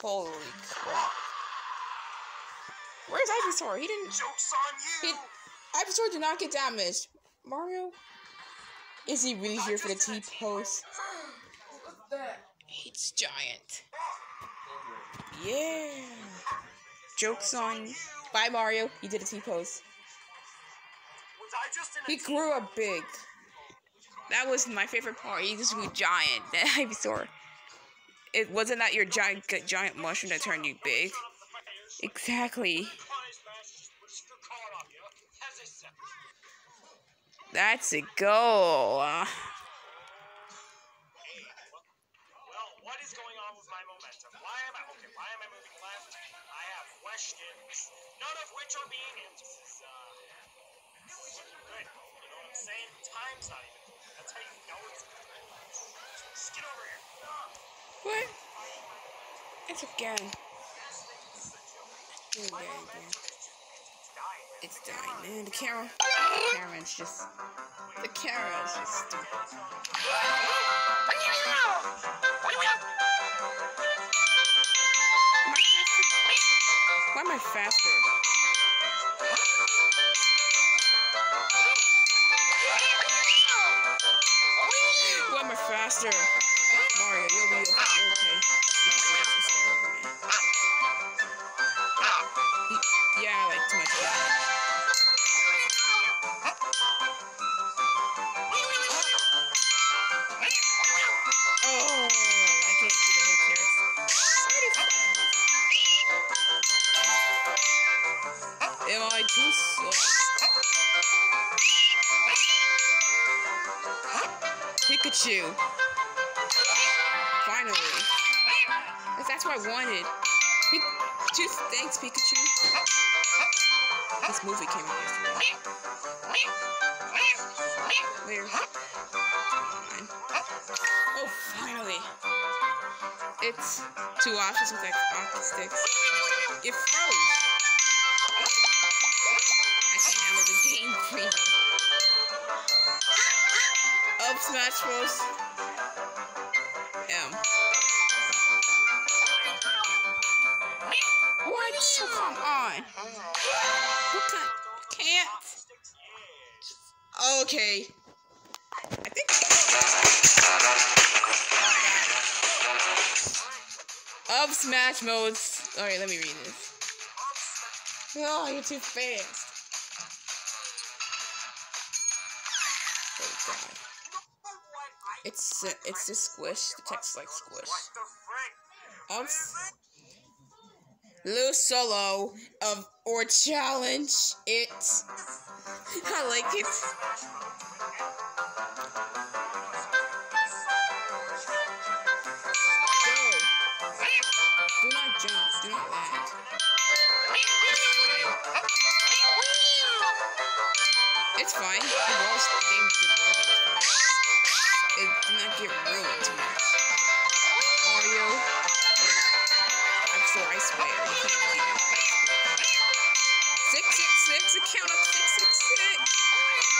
Holy crap. Where's Ivysaur? He didn't. Joke's on you! He, Ivysaur did not get damaged. Mario? Is he really here for the T pose? It's giant. Yeah. Joke's on. Bye, Mario. He did a T pose. Was I just in a He grew up big. That was my favorite part. He just grew giant. That Ivysaur. It wasn't that your giant giant mushroom that turned you big. Exactly. That's a goal. Uh, what is going on with my momentum? Why am I okay? Why am I moving left? I have questions, none of which are being answered. Good. You know what I'm saying? Time's not even. That's how you know it's good. Just get over here. What? It's is just it's dying. It's dying, man. The camera. The camera's just. The camera's just stupid. Why am I faster? Faster? Mario, you'll be okay. You Yeah, I like too much damage. Oh, I can't I too slow? Pikachu. Finally. That's- what I wanted. Pikachu, thanks, Pikachu. This movie came out yesterday. Where? Oh, finally. It's two options with like hockey sticks. It froze. Up Smash Bros. M. What? Come on. What kind? Can't. Okay. I think. Up Smash modes. Alright, let me read this. Oh, you're too fast. Oh god. It's uh, it's just squish. The text like squish. Frick? Lou Solo of or challenge it. I like it. Go. Do not jump. Do not land. It's fine. Game get ruined too much. Mario. I'm I swear. Can't me. Six, six, six. A count. Six, six, six.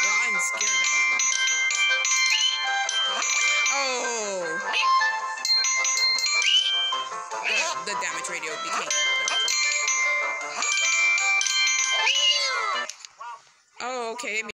Well, I'm scared of that. Oh. The, the damage radio became. Oh, okay.